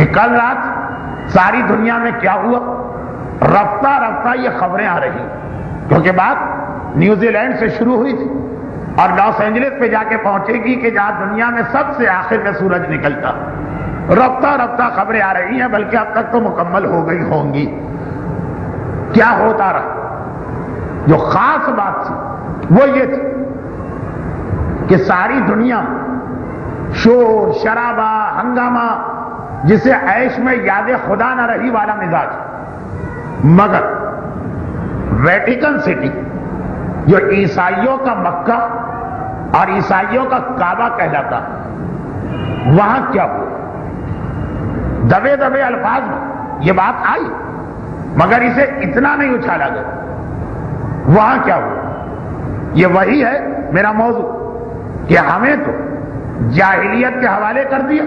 کہ کل رات ساری دنیا میں کیا ہوا؟ رفتہ رفتہ یہ خبریں آ رہی۔ کیونکہ بات نیوزی لینڈ سے شروع ہوئی تھی اور لاس اینجلس پہ جا کے پہنچے گی کہ جہاں دنیا میں سب سے آخر میں سورج نکلتا۔ رفتہ رفتہ خبریں آ رہی ہیں، بلکہ اب تک تو مکمل ہو گئی ہوں گی۔ کیا ہوتا رہا؟ جو خاص بات تھی وہ یہ تھی کہ ساری دنیا شور، شرابہ، ہنگامہ جسے عیش میں یاد خدا نہ رہی والا مزاج۔ مگر ویٹیکن سٹی، جو عیسائیوں کا مکہ اور عیسائیوں کا کعبہ کہلاتا، وہاں کیا ہوا؟ دبے دبے الفاظ میں یہ بات آئی، مگر اسے اتنا نہیں اچھالا گیا۔ وہاں کیا ہوا؟ یہ وہی ہے میرا موضوع کہ ہمیں تو جاہلیت کے حوالے کر دیا۔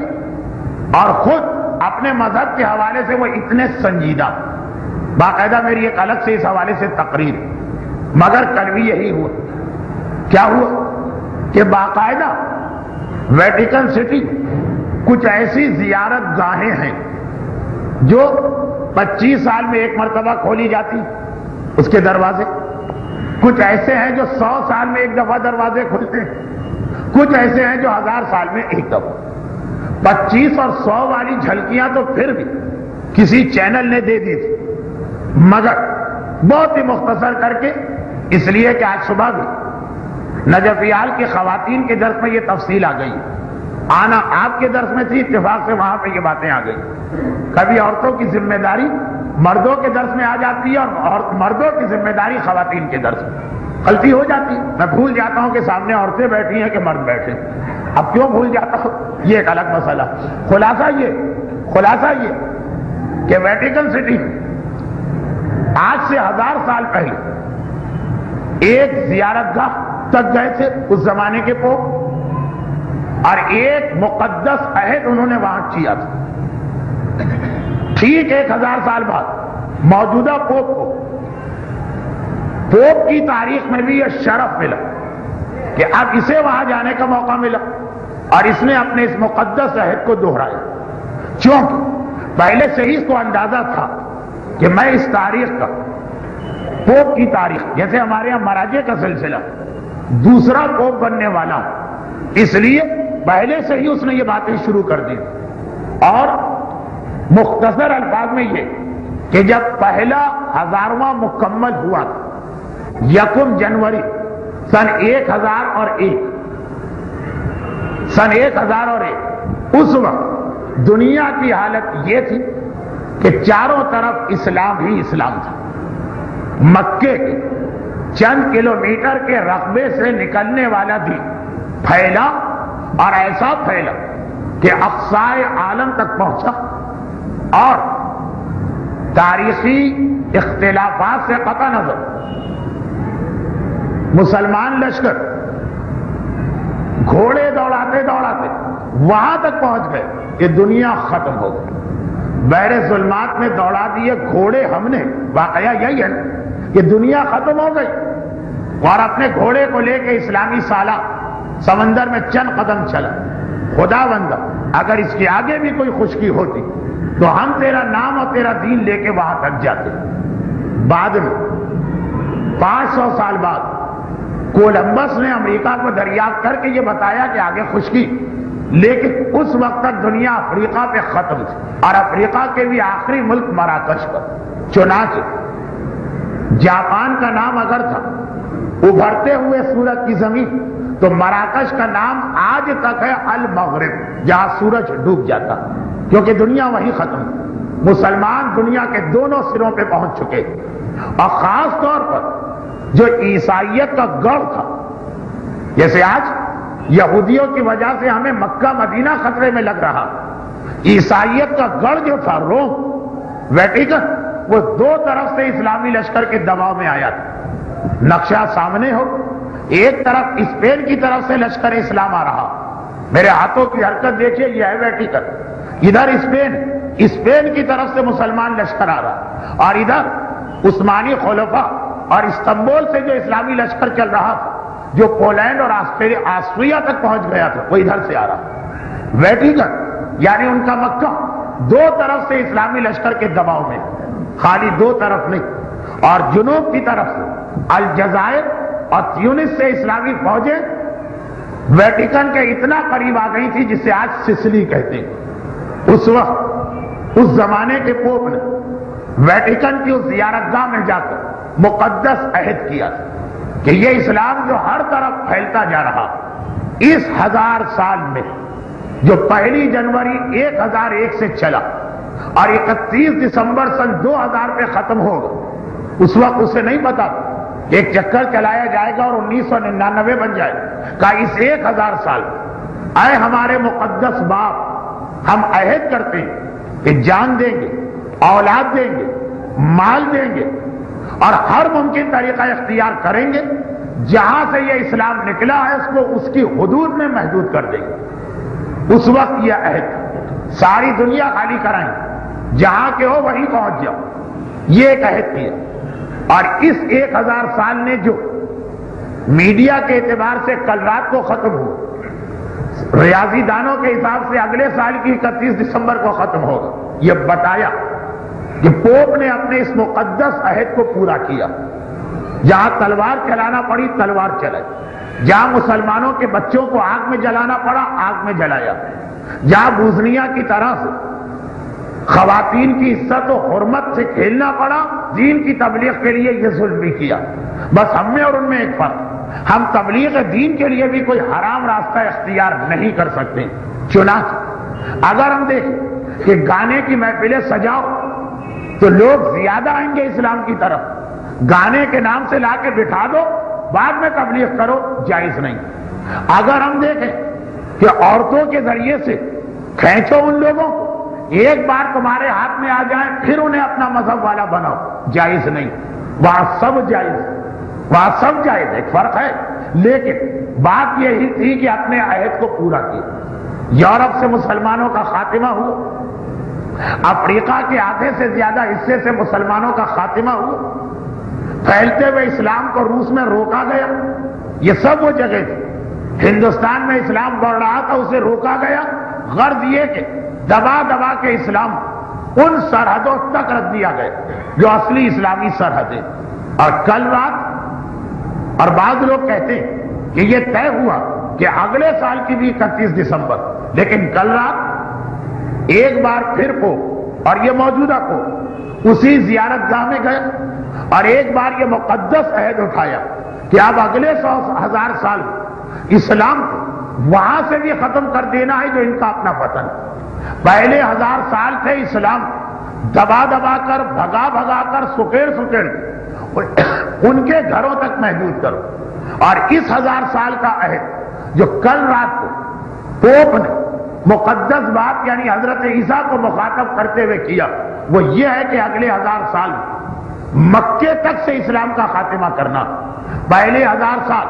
اور خود اپنے مذہب کے حوالے سے وہ اتنے سنجیدہ۔ باقاعدہ میری ایک الگ سے اس حوالے سے تقریر۔ مگر کل بھی یہی ہوا۔ کیا ہوا؟ کہ باقاعدہ ویٹیکن سٹی کچھ ایسی زیارت گاہیں ہیں جو پچیس سال میں ایک مرتبہ کھولی جاتی اس کے دروازے۔ کچھ ایسے ہیں جو سو سال میں ایک دفعہ دروازے کھلتے ہیں۔ کچھ ایسے ہیں جو ہزار سال میں ایک دفعہ۔ پچیس اور سو والی جھلکیاں تو پھر بھی کسی چینل نے دے دی تھی۔ مگر بہت ہی مختصر کر کے اس لیے کہ آج صبح بھی نجفیال کی خواتین کے درس میں یہ تفصیل آ گئی۔ آنا آپ کے درس میں تھی، اتفاق سے وہاں پہ یہ باتیں آ گئی۔ کبھی عورتوں کی ذمہ داری مردوں کے درس میں آ جاتی ہے اور مردوں کی ذمہ داری خواتین کے درس میں۔ غلطی ہو جاتی۔ میں بھول جاتا ہوں کہ سامنے عورتیں بیٹھی ہیں کہ مرد بیٹھے۔ اب کیوں بھول جاتا ہوں یہ ایک الگ مسئلہ۔ خلاصہ یہ خلاصہ یہ کہ ویٹیکن سٹی آج سے ہزار سال پہلے ایک زیارت گاہ تک گئے تھے اس زمانے کے پوپ، اور ایک مقدس عہد انہوں نے وہاں کیا تھا۔ ٹھیک ایک ہزار سال بعد موجودہ پوپ کو، پوپ کی تاریخ میں بھی یہ شرف ملا کہ اب اسے وہاں جانے کا موقع ملا۔ اور اس نے اپنے اس مقدس عہد کو دوہرایا چونکہ پہلے سے ہی اس کو اندازہ تھا کہ میں اس تاریخ کا، پوپ کی تاریخ، جیسے ہمارے یہاں مراجے کا سلسلہ دوسرا پوپ بننے والا ہوں۔ اس لیے پہلے سے ہی اس نے یہ باتیں شروع کر دی۔ اور مختصر الفاظ میں یہ کہ جب پہلا ہزارواں مکمل ہوا تھا یکم جنوری سن ایک ہزار اور ایک سن ایک ہزار اور ایک۔ اس وقت دنیا کی حالت یہ تھی کہ چاروں طرف اسلام ہی اسلام تھا۔ مکے کے چند کلومیٹر کے رقبے سے نکلنے والا بھی پھیلا اور ایسا پھیلا کہ اقسائے عالم تک پہنچا اور تاریخی اختلافات سے قطع نظر۔ مسلمان لشکر گھوڑے دوڑاتے دوڑاتے وہاں تک پہنچ گئے کہ دنیا ختم ہو گئی۔ بیر ظلمات میں دوڑا دیے، گھوڑے ہم نے۔ واقعہ یہی ہے کہ دنیا ختم ہو گئی اور اپنے گھوڑے کو لے کے اسلامی سالہ سمندر میں چند قدم چلا۔ خدا بندہ، اگر اس کے آگے بھی کوئی خشکی ہوتی تو ہم تیرا نام اور تیرا دین لے کے وہاں تک جاتے۔ بعد میں پانچ سو سال بعد کولمبس نے امریکہ کو دریافت کر کے یہ بتایا کہ آگے خشکی۔ لیکن اس وقت تک دنیا افریقہ پہ ختم تھی۔ اور افریقہ کے بھی آخری ملک مراکش پر۔ چنانچہ، جاپان کا نام اگر تھا، ابھرتے ہوئے سورج کی زمین، تو مراکش کا نام آج تک ہے المغرب، جہاں سورج ڈوب جاتا۔ کیونکہ دنیا وہی ختم مسلمان دنیا کے دونوں سروں پہ پہنچ چکے۔ اور خاص طور پر جو عیسائیت کا گڑھ تھا۔ جیسے آج یہودیوں کی وجہ سے ہمیں مکہ، مدینہ خطرے میں لگ رہا۔ عیسائیت کا گڑھ جو تھا، روم، ویٹیکن، وہ دو طرف سے اسلامی لشکر کے دباؤ میں آیا تھا۔ نقشہ سامنے ہو، ایک طرف اسپین کی طرف سے لشکر اسلام آ رہا۔ میرے ہاتھوں کی حرکت دیکھیے، یہ ہے ویٹیکن۔ ادھر اسپین اسپین کی طرف سے مسلمان لشکر آ رہا۔ اور ادھر عثمانی خلفہ اور استنبول سے جو اسلامی لشکر چل رہا تھا، جو پولینڈ اور آسٹریا تک پہنچ گیا تھا، وہ ادھر سے آ رہا ویٹیکن یعنی ان کا مکہ، دو طرف سے اسلامی لشکر کے دباؤ میں، خالی دو طرف نہیں، اور جنوب کی طرف سے الجزائر اور تیونس سے اسلامی فوجیں ویٹیکن کے اتنا قریب آ گئی تھی جسے آج سسلی کہتے ہیں۔ اس وقت، اس زمانے کے پوپ نے ویٹیکن کی اس زیارت گاہ میں جا کر مقدس عہد کیا کہ یہ اسلام جو ہر طرف پھیلتا جا رہا اس ہزار سال میں جو پہلی جنوری ایک ہزار ایک سے چلا اور اکتیس دسمبر سن دو ہزار پہ ختم ہوگا اس وقت اسے نہیں پتا ایک چکر چلایا جائے گا اور انیس سو ننانوے بن جائے گا۔ اس ایک ہزار سال اے ہمارے مقدس باپ، ہم عہد کرتے ہیں کہ جان دیں گے، اولاد دیں گے، مال دیں گے اور ہر ممکن طریقہ اختیار کریں گے۔ جہاں سے یہ اسلام نکلا ہے، اس کو اس کی حدود میں محدود کر دیں گے۔ اس وقت یہ عہد ساری دنیا خالی کرائیں۔ جہاں کے ہو، وہیں پہنچ جاؤ۔ یہ ایک عہد کیا اور اس ایک ہزار سال نے جو میڈیا کے اعتبار سے کل رات کو ختم ہو، ریاضی دانوں کے حساب سے اگلے سال کی اکتیس دسمبر کو ختم ہوگا۔ یہ بتایا۔ کہ پوپ نے اپنے اس مقدس عہد کو پورا کیا۔ جہاں تلوار چلانا پڑی، تلوار چلائی جہاں مسلمانوں کے بچوں کو آگ میں جلانا پڑا، آگ میں جلایا۔ جہاں بوزنیا کی طرح سے خواتین کی عزت و حرمت سے کھیلنا پڑا، دین کی تبلیغ کے لیے یہ ظلم بھی کیا۔ بس ہم میں اور ان میں ایک فرق۔ ہم تبلیغ دین کے لیے بھی کوئی حرام راستہ اختیار نہیں کر سکتے۔ چنانچہ، اگر ہم دیکھیں کہ گانے کی محفلیں سجاؤ تو لوگ زیادہ آئیں گے اسلام کی طرف۔ گانے کے نام سے لا کے بٹھا دو، بعد میں تبلیغ کرو، جائز نہیں۔ اگر ہم دیکھیں کہ عورتوں کے ذریعے سے کھینچو ان لوگوں کو، ایک بار تمہارے ہاتھ میں آ جائیں پھر انہیں اپنا مذہب والا بناؤ۔ جائز نہیں۔ وہاں سب جائز۔ وہاں سب جائز۔ ایک فرق ہے۔ لیکن بات یہی تھی کہ اپنے عہد کو پورا کیا۔ یورپ سے مسلمانوں کا خاتمہ ہوا۔ افریقہ کے آدھے سے زیادہ حصے سے مسلمانوں کا خاتمہ ہوا۔ پھیلتے ہوئے اسلام کو روس میں روکا گیا۔ یہ سب وہ جگہ تھی۔ ہندوستان میں اسلام بڑھ رہا تھا، اسے روکا گیا۔ غرض یہ کہ دبا دبا کے اسلام ان سرحدوں تک رکھ دیا گیا، جو اصلی اسلامی سرحدیں۔ اور کل رات اور بعض لوگ کہتے ہیں کہ یہ طے ہوا کہ اگلے سال کی بھی اکتیس دسمبر، لیکن کل رات ایک بار پھر کو اور یہ موجودہ کو اسی زیارت گاہ میں گئے اور ایک بار یہ مقدس عہد اٹھایا کہ اب اگلے سو ہزار سال اسلام کو وہاں سے بھی ختم کر دینا ہے جو ان کا اپنا پتن پہلے ہزار سال تھے اسلام دبا دبا کر، بھگا بھگا کر، سکیڑ سکیڑ۔ ان کے گھروں تک محدود کرو۔ اور اس ہزار سال کا عہد جو کل رات کو پوپ نے مقدس بات یعنی حضرت عیسیٰ کو مخاطب کرتے ہوئے کیا۔ وہ یہ ہے کہ اگلے ہزار سال مکے تک سے اسلام کا خاتمہ کرنا۔ پہلے ہزار سال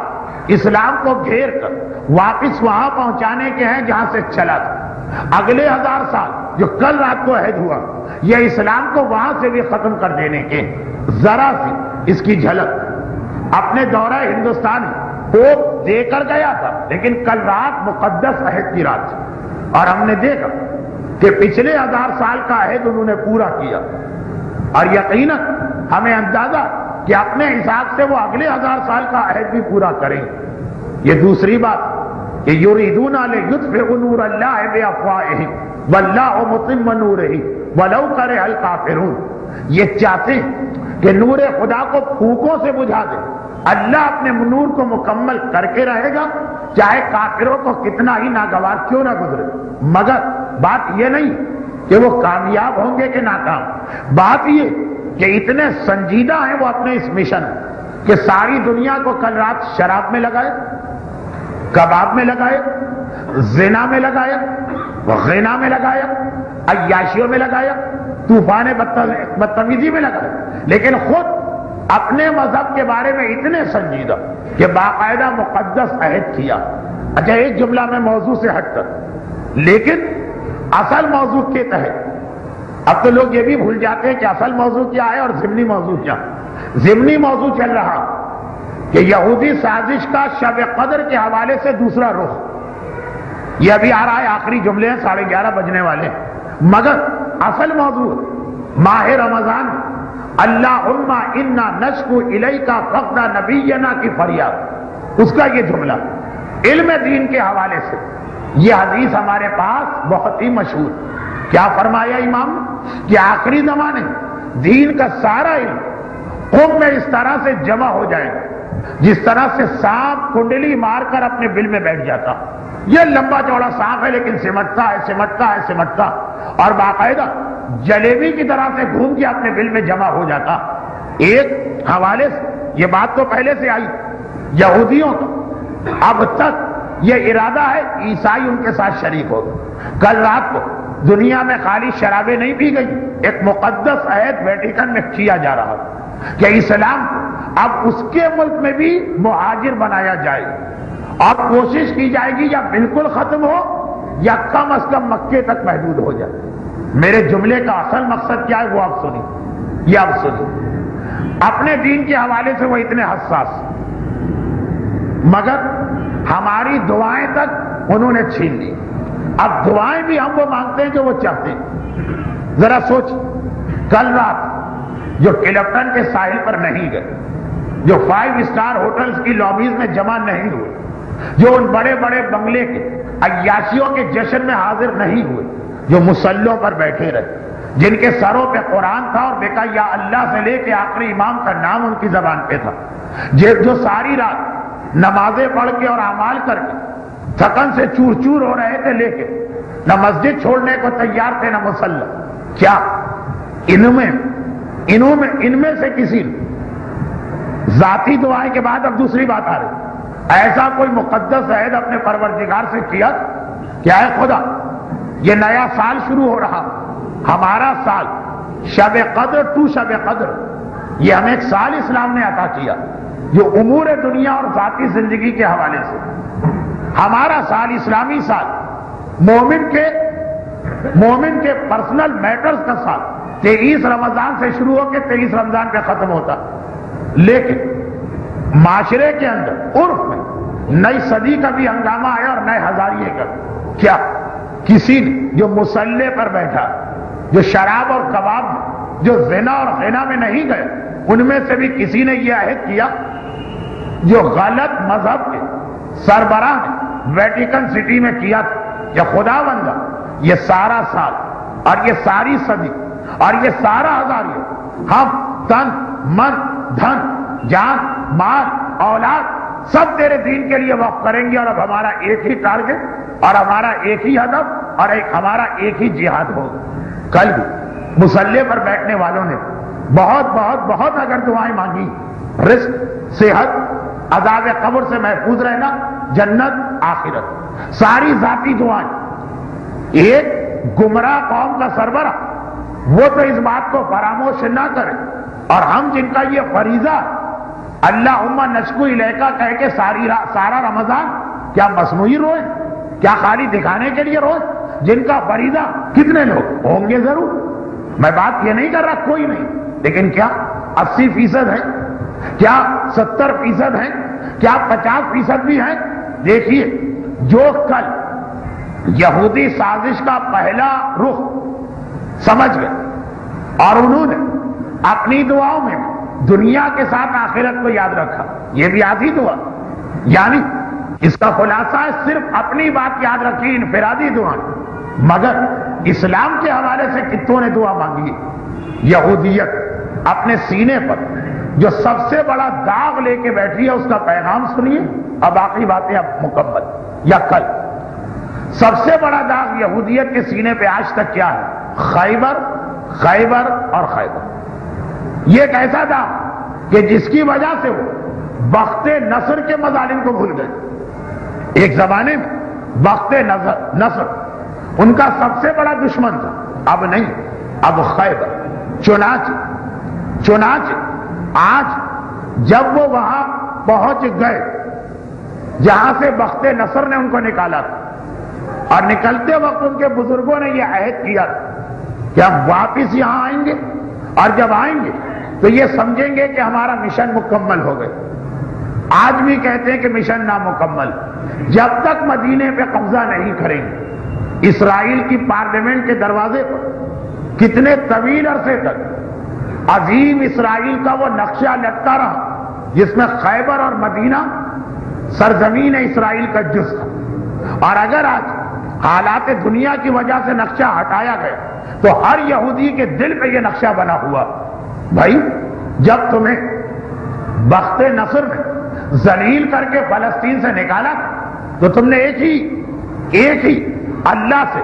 اسلام کو گھیر کر واپس وہاں پہنچانے کے ہیں جہاں سے چلا تھا۔ اگلے ہزار سال جو کل رات کو عہد ہوا، یہ اسلام کو وہاں سے بھی ختم کر دینے کے ذرا سی اس کی جھلک۔ اپنے دورہ ہندوستان پوپ دے کر گیا تھا، لیکن کل رات مقدس عہد کی رات تھی۔ اور ہم نے دیکھا کہ پچھلے ہزار سال کا عہد انہوں نے پورا کیا۔ اور یقیناً ہمیں اندازہ کہ اپنے حساب سے وہ اگلے ہزار سال کا عہد بھی پورا کریں۔ یہ دوسری بات کہ یوریدون یطفئ نور اللہ بے افواہہم واللہ متم نورہ ولو کرے الکافرون۔ یہ چاہتے ہیں کہ نور خدا کو پھوکوں سے بجھا دے۔ اللہ اپنے نور کو مکمل کر کے رہے گا۔ چاہے کافروں کو کتنا ہی ناگوار کیوں نہ گزرے۔ مگر بات یہ نہیں کہ وہ کامیاب ہوں گے کہ ناکام۔ بات یہ کہ اتنے سنجیدہ ہیں وہ اپنے اس مشن کہ ساری دنیا کو کل رات شراب میں لگائے، کباب میں لگائے، زنا میں لگایا غینا میں لگایا عیاشیوں میں لگایا طوفان بدتمیزی میں لگایا لیکن خود اپنے مذہب کے بارے میں اتنے سنجیدہ کہ باقاعدہ مقدس عہد کیا۔ اچھا ایک جملہ میں موضوع سے ہٹ کر۔ لیکن اصل موضوع کے تحت اب تو لوگ یہ بھی بھول جاتے ہیں کہ اصل موضوع کیا ہے اور ضمنی موضوع کیا۔ ضمنی موضوع چل رہا کہ یہودی سازش کا شب قدر کے حوالے سے دوسرا رخ۔ یہ ابھی آ رہا ہے، آخری جملے ہیں، ساڑھے گیارہ بجنے والے مگر اصل موضوع، ماہ رمضان اللہ عما انا نشکو الئی کا فقدہ نبینا کی فریاد۔ اس کا یہ جملہ علم دین کے حوالے سے۔ یہ حدیث ہمارے پاس بہت ہی مشہور۔ کیا فرمایا امام؟ کہ آخری زمانے دین کا سارا علم قوم میں اس طرح سے جمع ہو جائے گا۔ جس طرح سے سانپ کنڈلی مار کر اپنے بل میں بیٹھ جاتا۔ یہ لمبا چوڑا سانپ ہے لیکن سمٹتا ہے سمٹتا ہے، سمٹتا۔ اور باقاعدہ جلیبی کی طرح سے گھوم کے اپنے بل میں جمع ہو جاتا۔ ایک حوالے سے یہ بات تو پہلے سے آئی، یہودیوں کا اب تک یہ ارادہ ہے، عیسائی ان کے ساتھ شریک ہو کل رات کو دنیا میں خالی شرابیں نہیں پی گئی، ایک مقدس عہد ویٹیکن میں کیا جا رہا کہ اسلام اب اس کے ملک میں بھی مہاجر بنایا جائے۔ اور کوشش کی جائے گی یا بالکل ختم ہو یا کم از کم مکے تک محدود ہو جائے۔ میرے جملے کا اصل مقصد کیا ہے وہ آپ سنی یہ آپ سنی اپنے دین کے حوالے سے وہ اتنے حساس۔ مگر ہماری دعائیں تک انہوں نے چھین لی۔ اب دعائیں بھی ہم وہ مانگتے ہیں جو وہ چاہتے ہیں۔ ذرا سوچ۔ کل رات جو کلپٹن کے ساحل پر نہیں گئے، جو فائیو اسٹار ہوٹلز کی لابیز میں جمع نہیں ہوئے، جو ان بڑے بڑے بنگلے کے عیاشیوں کے جشن میں حاضر نہیں ہوئے جو مسلوں پر بیٹھے رہے۔ جن کے سروں پہ قرآن تھا اور بیکا یا اللہ سے لے کے آخری امام کا نام ان کی زبان پہ تھا۔ جو ساری رات نمازیں پڑھ کے اور اعمال کر کے تھکن سے چور چور ہو رہے تھے لے کے نہ مسجد چھوڑنے کو تیار تھے، نہ مسلح۔ کیا؟ ان میں، انہوں میں، ان میں سے کسی نے؟ ذاتی دعائیں کے بعد اب دوسری بات آ رہی۔ ایسا کوئی مقدس عہد اپنے پروردگار سے کیا؟ کیا ہے خدا؟ یہ نیا سال شروع ہو رہا ہمارا سال شب قدر ٹو شب قدر یہ ہمیں ایک سال اسلام نے عطا کیا جو امور دنیا اور ذاتی زندگی کے حوالے سے ہمارا سال اسلامی سال مومن کے مومن کے پرسنل میٹرز کا سال تیئیس رمضان سے شروع ہو کے تیئیس رمضان پہ ختم ہوتا لیکن معاشرے کے اندر عرف میں نئی صدی کا بھی ہنگامہ آیا اور نئے ہزاریے کا کیا کسی جو مسلح پر بیٹھا، جو شراب اور کباب، جو زنا اور غنا میں نہیں گئے، ان میں سے بھی کسی نے یہ عہد کیا؟ جو غلط مذہب کے سربراہ نے ویٹیکن سٹی میں کیا تھا یہ خدا بندہ، یہ سارا سال اور یہ ساری صدی اور یہ سارا ہزاریہ ہم تن من، دھن، جان، مال، اولاد، سب تیرے دین کے لیے وقف کریں گے اور اب ہمارا ایک ہی ٹارگٹ اور ہمارا ایک ہی ہدف اور ایک ہمارا ایک ہی جہاد ہوگا کل بھی مسلح پر بیٹھنے والوں نے بہت بہت بہت اگر دعائیں مانگی رزق، صحت، عذاب قبر سے محفوظ رہنا، جنت، آخرت، ساری ذاتی دعائیں۔ ایک گمراہ قوم کا سربراہ وہ تو اس بات کو فراموش نہ کرے۔ اور ہم جن کا یہ فریضہ اللہ عما نشکو علیکہ کہہ کے ساری سارا رمضان، کیا مصنوعی روئے؟ کیا خالی دکھانے کے لیے روئے جن کا فریضہ کتنے لوگ؟ ہوں گے ضرور۔ میں بات یہ نہیں کر رہا، کوئی نہیں۔ لیکن کیا اسی فیصد ہے کیا ستر فیصد ہے کیا پچاس فیصد بھی ہے دیکھیے، جو کل یہودی سازش کا پہلا رخ سمجھ گئے اور انہوں نے اپنی دعاؤں میں دنیا کے ساتھ آخرت کو یاد رکھا، یہ بھی آدھی دعا یعنی اس کا خلاصہ ہے صرف اپنی بات یاد رکھی انفرادی دعا مگر اسلام کے حوالے سے کتوں نے دعا مانگی؟ یہودیت اپنے سینے پر جو سب سے بڑا داغ لے کے بیٹھی ہے، اس کا پیغام سنیے۔ اب باقی باتیں اب مکمل یا کل۔ سب سے بڑا داغ یہودیت کے سینے پہ آج تک کیا ہے؟ خیبر خیبر اور خیبر۔ یہ ایک ایسا تھا کہ جس کی وجہ سے وہ بخت نصر کے مظالم کو بھول گئے۔ ایک زمانے میں بخت نصر۔ ان کا سب سے بڑا دشمن تھا۔ اب نہیں، اب خیبر۔ چنانچہ چنانچہ آج جب وہ وہاں پہنچ گئے، جہاں سے بخت نصر نے ان کو نکالا تھا۔ اور نکلتے وقت ان کے بزرگوں نے یہ عہد کیا تھا کہ ہم واپس یہاں آئیں گے۔ اور جب آئیں گے تو یہ سمجھیں گے کہ ہمارا مشن مکمل ہو گئے آج بھی کہتے ہیں کہ مشن نامکمل، جب تک مدینے پہ قبضہ نہیں کریں گے۔ اسرائیل کی پارلیمنٹ کے دروازے پر کتنے طویل عرصے تک عظیم اسرائیل کا وہ نقشہ لٹتا رہا، جس میں خیبر اور مدینہ سرزمین اسرائیل کا جز تھا۔ اور اگر آج حالات دنیا کی وجہ سے نقشہ ہٹایا گیا، تو ہر یہودی کے دل پہ یہ نقشہ بنا ہوا۔ بھائی، جب تمہیں بخت نصر میں زلیل کر کے فلسطین سے نکالا تو تم نے ایک ہی ایک ہی اللہ سے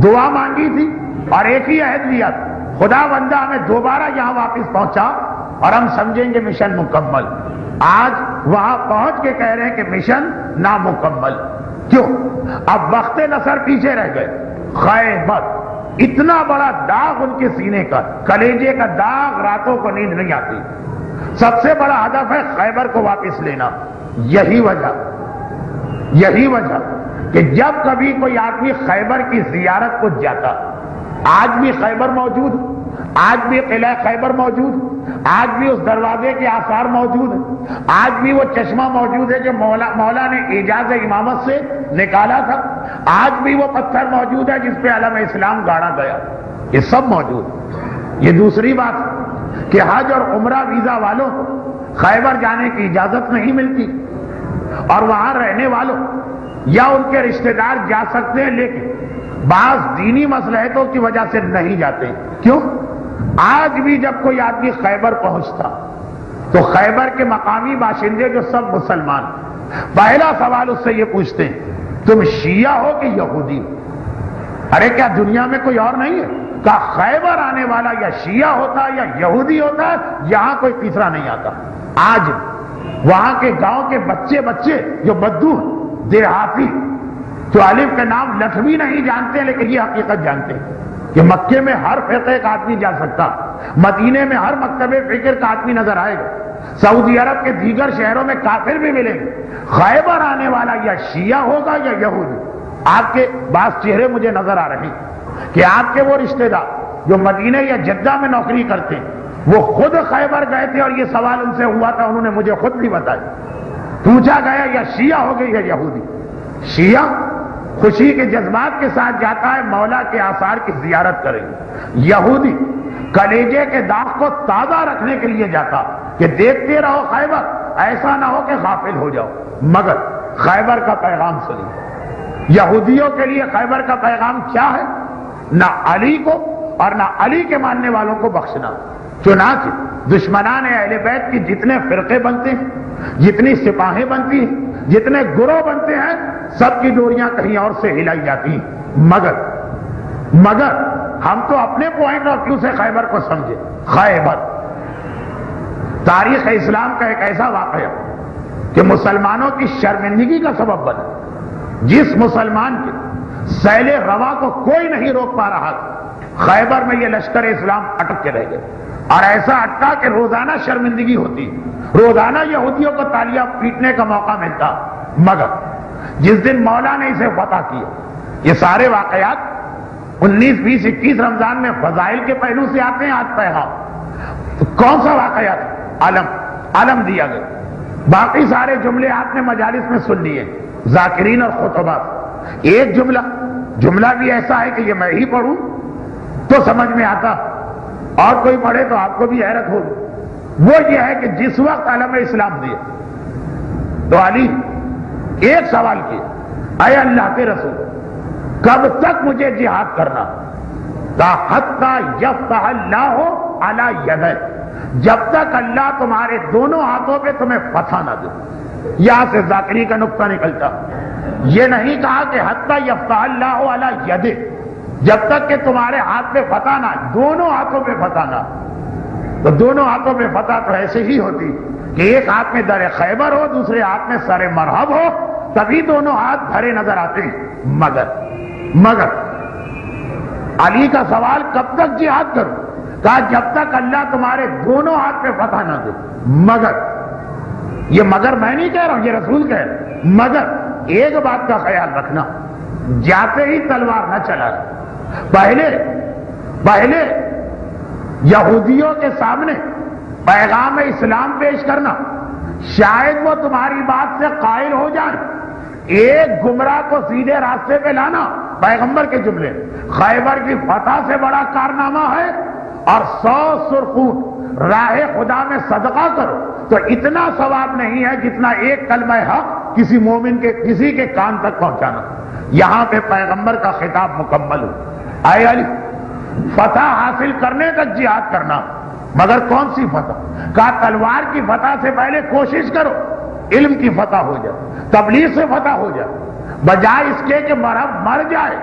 دعا مانگی تھی اور ایک ہی عہد لیا تھا۔ خدا بندہ ہمیں دوبارہ یہاں واپس پہنچا اور ہم سمجھیں گے مشن مکمل۔ آج وہاں پہنچ کے کہہ رہے ہیں کہ مشن نامکمل۔ کیوں؟ اب وقت نصر پیچھے رہ گئے۔ خیبر، اتنا بڑا داغ ان کے سینے کا، کلیجے کا داغ راتوں کو نیند نہیں آتی۔ سب سے بڑا ہدف ہے خیبر کو واپس لینا۔ یہی وجہ۔ یہی وجہ کہ جب کبھی کوئی آدمی خیبر کی زیارت کو جاتا، آج بھی خیبر موجود، آج بھی قلعہ خیبر موجود، آج بھی اس دروازے کے آثار موجود ہیں آج بھی وہ چشمہ موجود ہے جو مولا مولا نے اعجاز امامت سے نکالا تھا، آج بھی وہ پتھر موجود ہے جس پہ علم اسلام گاڑا گیا۔ یہ سب موجود۔ یہ دوسری بات۔ کہ حج اور عمرہ ویزا والوں کو خیبر جانے کی اجازت نہیں ملتی اور وہاں رہنے والوں یا ان کے رشتہ دار جا سکتے ہیں لیکن بعض دینی مسلحتوں کی وجہ سے نہیں جاتے کیوں؟ آج بھی جب کوئی آدمی خیبر پہنچتا تو خیبر کے مقامی باشندے جو سب مسلمان پہلا سوال اس سے یہ پوچھتے ہیں، تم شیعہ ہو کہ یہودی ہو؟ ارے کیا دنیا میں کوئی اور نہیں ہے؟ کیا خیبر آنے والا یا شیعہ ہوتا ہے یا یہودی ہوتا، یہاں کوئی تیسرا نہیں آتا۔ آج وہاں کے گاؤں کے بچے بچے جو بدو، دیہاتی، تو عالم کا نام لکھوی نہیں جانتے، لیکن یہ حقیقت جانتے کہ مکے میں ہر فقہ کا آدمی جا سکتا مدینے میں ہر مکتب فکر کا آدمی نظر آئے گا۔ سعودی عرب کے دیگر شہروں میں کافر بھی ملیں گے۔ خیبر آنے والا یا شیعہ ہوگا یا یہودی۔ آپ کے بعض چہرے مجھے نظر آ رہے ہیں کہ آپ کے وہ رشتہ دار جو مدینے یا جدہ میں نوکری کرتے ہیں، وہ خود خیبر گئے تھے اور یہ سوال ان سے ہوا تھا، انہوں نے مجھے خود بھی بتایا۔ پوچھا گیا، یا شیعہ ہو گئی یا یہودی؟ شیعہ خوشی کے جذبات کے ساتھ جاتا ہے، مولا کے آثار کی زیارت کریں یہودی کلیجے کے داغ کو تازہ رکھنے کے لیے جاتا کہ دیکھتے رہو خیبر، ایسا نہ ہو کہ غافل ہو جاؤ۔ مگر خیبر کا پیغام سنی یہودیوں کے لیے خیبر کا پیغام کیا ہے؟ نہ علی کو اور نہ علی کے ماننے والوں کو بخشنا۔ چنانچہ دشمنان اہل بیت کی جتنے فرقے بنتے ہیں، جتنی سپاہیں بنتی ہیں، جتنے گروہ بنتے ہیں، سب کی ڈوریاں کہیں اور سے ہلائی جاتی ہیں۔ مگر مگر ہم تو اپنے پوائنٹ آف ویو سے خیبر کو سمجھے۔ خیبر۔ تاریخ اسلام کا ایک ایسا واقعہ کہ مسلمانوں کی شرمندگی کا سبب بنا جس مسلمان کے سیل روا کو کوئی نہیں روک پا رہا تھا، خیبر میں یہ لشکر اسلام اٹک کے رہ گئے۔ اور ایسا اٹکا کہ روزانہ شرمندگی ہوتی، روزانہ یہودیوں کو تالیاں پیٹنے کا موقع ملتا۔ مگر جس دن مولا نے اسے فتح کیا، یہ سارے واقعات انیس، بیس، اکیس رمضان میں فضائل کے پہلو سے آتے ہیں، آج پیغام ہاں۔ کون سا واقعات علم علم دیا گیا۔ باقی سارے جملے آپ نے مجالس میں سن لیے۔ ذاکرین اور خطبات۔ ایک جملہ جملہ بھی ایسا ہے کہ یہ میں ہی پڑھوں تو سمجھ میں آتا۔ اور کوئی پڑھے تو آپ کو بھی حیرت ہوگی وہ یہ ہے کہ جس وقت علم اسلام دیا تو علی، ایک سوال کیا اے اللہ کے رسول، کب تک مجھے جہاد کرنا؟ حد کا اللہ ہو اللہ جب تک اللہ تمہارے دونوں ہاتھوں پہ تمہیں فتح نہ دے۔ یہاں سے ذاکری کا نقطہ نکلتا۔ یہ نہیں کہا کہ حد کا یف اللہ ہو ید جب تک کہ تمہارے ہاتھ پہ فتح نہ، دونوں ہاتھوں پہ فتح نہ۔ تو دونوں ہاتھوں پہ فتح تو ایسے ہی ہوتی کہ ایک ہاتھ میں در خیبر ہو، دوسرے ہاتھ میں سر مرحب ہو، تبھی دونوں ہاتھ بھرے نظر آتے ہیں۔ مگر مگر، علی کا سوال کب تک جہاد کروں؟ کہا جب تک اللہ تمہارے دونوں ہاتھ پہ فتح نہ دے۔ مگر یہ مگر میں نہیں کہہ رہا ہوں، یہ رسول کہہ رہا مگر ایک بات کا خیال رکھنا، جاتے ہی تلوار نہ چلا۔ پہلے پہلے یہودیوں کے سامنے پیغام اسلام پیش کرنا، شاید وہ تمہاری بات سے قائل ہو جائیں ایک گمراہ کو سیدھے راستے پہ لانا پیغمبر کے جملے۔ خیبر کی فتح سے بڑا کارنامہ ہے۔ اور سو سرخوٹ راہ خدا میں صدقہ کرو۔ تو اتنا ثواب نہیں ہے جتنا ایک کلمہ حق کسی مومن کے، کسی کے کان تک پہنچانا۔ یہاں پہ پیغمبر کا خطاب مکمل ہو۔ اے علی، فتح حاصل کرنے تک جہاد کرنا۔ مگر کون سی فتح؟ کہا تلوار کی فتح سے پہلے کوشش کرو۔ علم کی فتح ہو جائے۔ تبلیغ سے فتح ہو جائے۔ بجائے اس کے کہ مرب مر جائے۔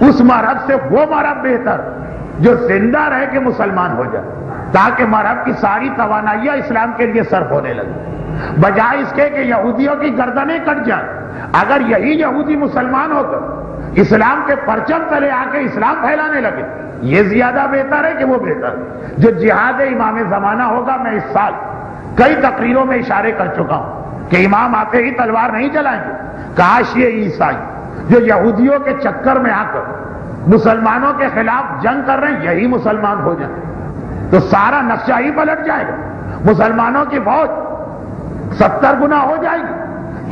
اس مرب سے وہ مرب بہتر۔ جو زندہ رہ کے مسلمان ہو جائے، تاکہ مرب کی ساری توانائیاں اسلام کے لیے صرف ہونے لگے بجائے اس کے کہ یہودیوں کی گردنیں کٹ جائیں۔ اگر یہی یہودی مسلمان ہو تو اسلام کے پرچم تلے آ کے اسلام پھیلانے لگے۔ یہ زیادہ بہتر ہے کہ وہ بہتر جو جہاد امام زمانہ ہوگا میں اس سال کئی تقریروں میں اشارے کر چکا ہوں کہ امام آتے ہی تلوار نہیں چلائیں گے۔ کاش یہ عیسائی جو یہودیوں کے چکر میں آ کر مسلمانوں کے خلاف جنگ کر رہے ہیں، یہی مسلمان ہو جائیں۔ تو سارا نقشہ ہی پلٹ جائے گا۔ مسلمانوں کی فوج ستر گنا ہو جائے گی۔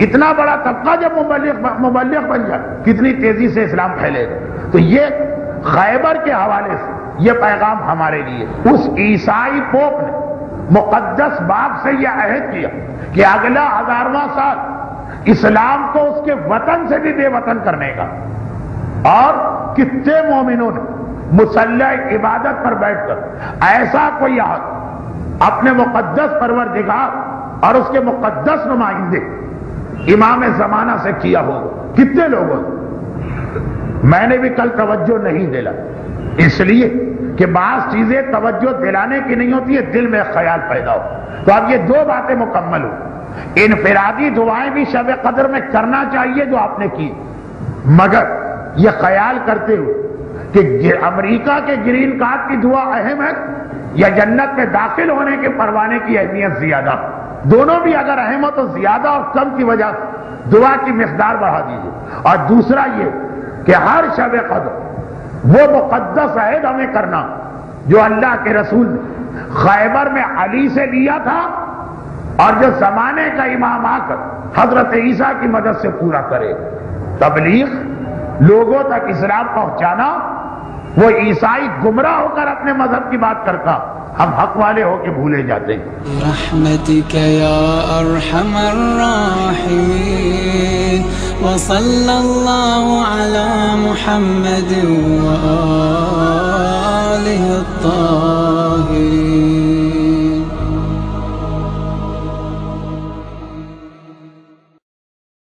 اتنا بڑا طبقہ جب مبلغ مبلغ بن جائے، کتنی تیزی سے اسلام پھیلے گا۔ تو یہ خیبر کے حوالے سے یہ پیغام ہمارے لیے۔ اس عیسائی پوپ نے مقدس باپ سے یہ عہد کیا کہ اگلا ہزارواں سال اسلام کو اس کے وطن سے بھی بے وطن کرنے کا۔ اور کتنے مومنوں نے مسلح عبادت پر بیٹھ کر ایسا کوئی حق اپنے مقدس پرور اور اس کے مقدس نمائندے امام زمانہ سے کیا ہو؟ کتنے لوگوں میں نے بھی کل توجہ نہیں دلا۔ اس لیے کہ بعض چیزیں توجہ دلانے کی نہیں ہوتی ہے دل میں خیال پیدا ہو۔ تو اب یہ دو باتیں مکمل ہو انفرادی دعائیں بھی شب قدر میں کرنا چاہیے جو آپ نے کی۔ مگر یہ خیال کرتے ہوئے کہ جی امریکہ کے گرین کارڈ کی دعا اہم ہے یا جنت میں داخل ہونے کے پروانے کی اہمیت زیادہ دونوں بھی اگر اہم ہو تو زیادہ اور کم کی وجہ سے دعا کی مقدار بڑھا دیجیے اور دوسرا یہ کہ ہر شب قدر وہ مقدس عہد ہمیں کرنا جو اللہ کے رسول نے خیبر میں علی سے لیا تھا اور جو زمانے کا امام آ کر حضرت عیسیٰ کی مدد سے پورا کرے۔ تبلیغ لوگوں تک اسلام پہنچانا، وہ عیسائی گمراہ ہو کر اپنے مذہب کی بات کرتا، ہم حق والے ہو کے بھولے جاتے ہیں۔ برحمتك يا أرحم الراحمين وصلى الله على محمد وآله الطاهرين